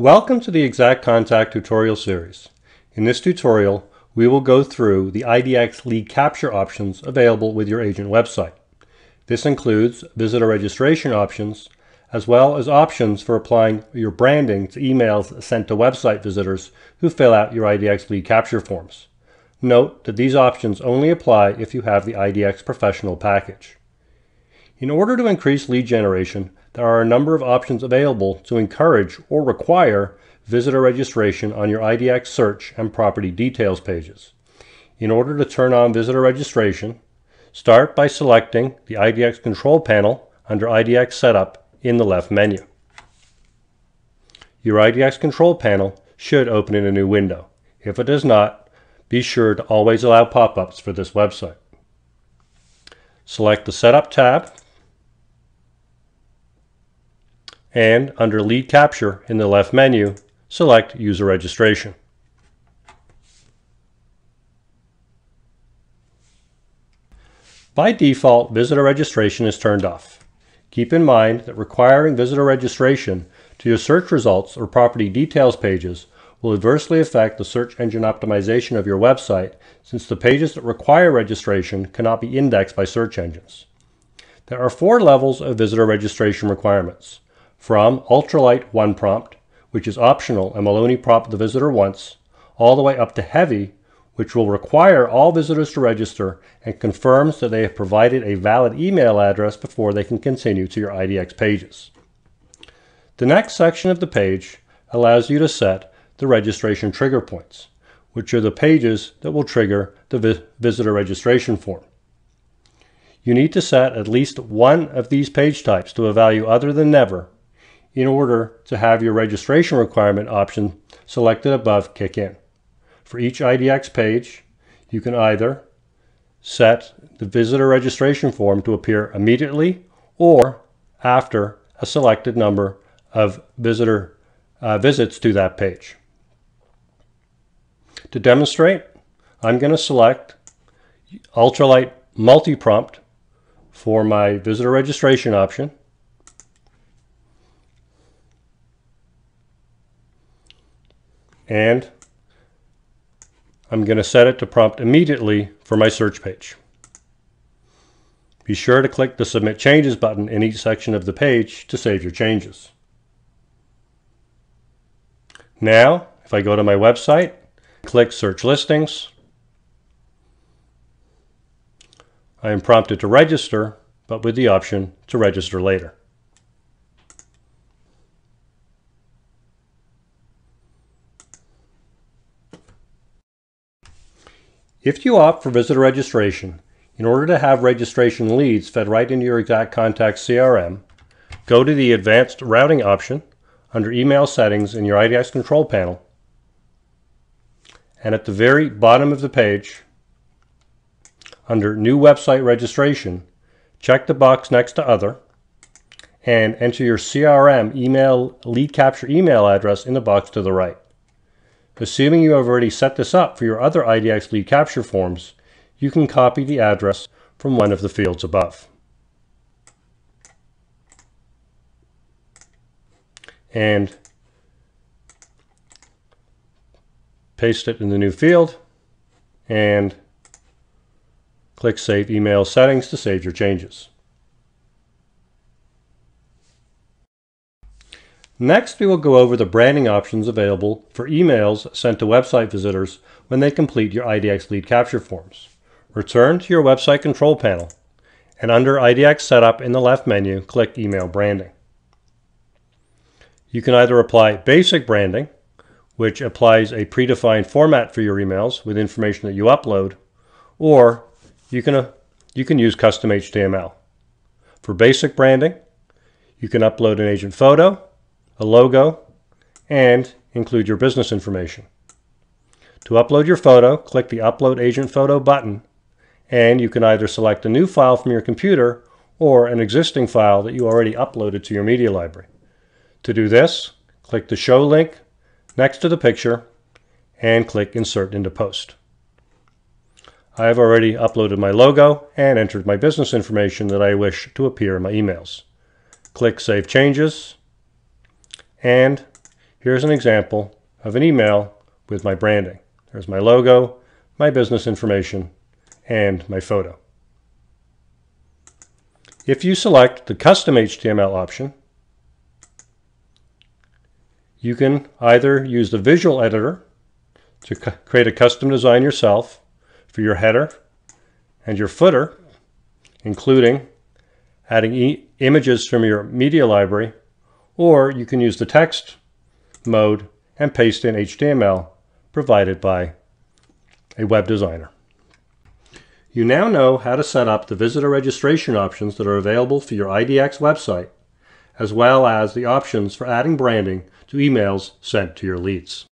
Welcome to the IXACT Contact tutorial series. In this tutorial, we will go through the IDX lead capture options available with your agent website. This includes visitor registration options, as well as options for applying your branding to emails sent to website visitors who fill out your IDX lead capture forms. Note that these options only apply if you have the IDX Professional package. In order to increase lead generation, there are a number of options available to encourage or require visitor registration on your IDX search and property details pages. In order to turn on visitor registration, start by selecting the IDX control panel under IDX Setup in the left menu. Your IDX control panel should open in a new window. If it does not, be sure to always allow pop-ups for this website. Select the Setup tab and under Lead Capture in the left menu, select User Registration. By default, visitor registration is turned off. Keep in mind that requiring visitor registration to your search results or property details pages will adversely affect the search engine optimization of your website since the pages that require registration cannot be indexed by search engines. There are four levels of visitor registration requirements from ultralight one prompt, which is optional and will only prompt the visitor once, all the way up to heavy, which will require all visitors to register and confirms that they have provided a valid email address before they can continue to your IDX pages. The next section of the page allows you to set the registration trigger points, which are the pages that will trigger the vi visitor registration form. You need to set at least one of these page types to a value other than never in order to have your registration requirement option selected above kick in. For each IDX page, you can either set the visitor registration form to appear immediately or after a selected number of visitor uh, visits to that page. To demonstrate, I'm going to select ultralight multi-prompt for my visitor registration option and I'm going to set it to prompt immediately for my search page. Be sure to click the Submit Changes button in each section of the page to save your changes. Now, if I go to my website, click Search Listings, I am prompted to register, but with the option to register later. If you opt for visitor registration, in order to have registration leads fed right into your IXACT Contact CRM, go to the Advanced Routing option under Email Settings in your IDX control panel, and at the very bottom of the page, under New Website Registration, check the box next to Other, and enter your CRM email lead capture email address in the box to the right. Assuming you have already set this up for your other IDX lead capture forms, you can copy the address from one of the fields above. And paste it in the new field and click Save Email Settings to save your changes. Next, we will go over the branding options available for emails sent to website visitors when they complete your IDX lead capture forms. Return to your website control panel, and under IDX Setup in the left menu, click Email Branding. You can either apply basic branding, which applies a predefined format for your emails with information that you upload, or you can, uh, you can use custom HTML. For basic branding, you can upload an agent photo, a logo, and include your business information. To upload your photo, click the Upload Agent Photo button, and you can either select a new file from your computer or an existing file that you already uploaded to your media library. To do this, click the Show link next to the picture and click Insert into Post. I have already uploaded my logo and entered my business information that I wish to appear in my emails. Click Save Changes and Here's an example of an email with my branding. There's my logo, my business information, and my photo. If you select the Custom HTML option, you can either use the visual editor to create a custom design yourself for your header and your footer, including adding e images from your media library, or you can use the text mode and paste in HTML provided by a web designer. You now know how to set up the visitor registration options that are available for your IDX website, as well as the options for adding branding to emails sent to your leads.